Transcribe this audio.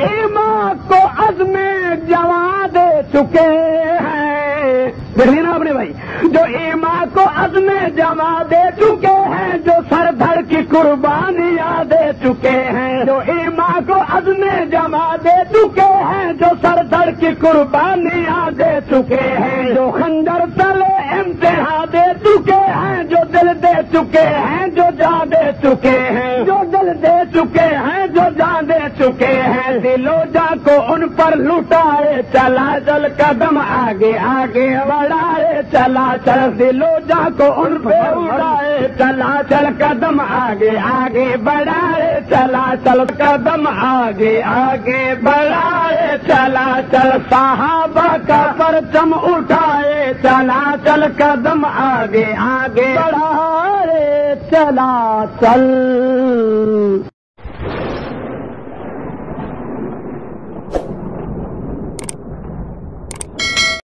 ईमा को अजमे जवा दे चुके हैं। देख ना आपने भाई? जो ईमा को अजमे जमा दे चुके हैं, जो सर धड़ की कुर्बानियाँ दे चुके हैं। जो ईमा को अजमे जमा दे चुके हैं, जो सर धड़ की कुर्बानियाँ दे चुके हैं। जो खंजर तले इम्तिहा दे चुके हैं, जो दिल दे चुके हैं, जो जा दे चुके हैं जो दिल दे चुके हैं जो जा दे चुके हैं दिलो जा को उन पर लुटाए चला चल कदम आगे आगे बढ़ाए चला चल दिलो जा को उन पर उड़ाए चला चल कदम आगे आगे बढ़ाए चला चल कदम आगे आगे बढ़ाए चला चल साहबा का परचम उठाए चला चल कदम आगे आगे बढ़ाए चला चल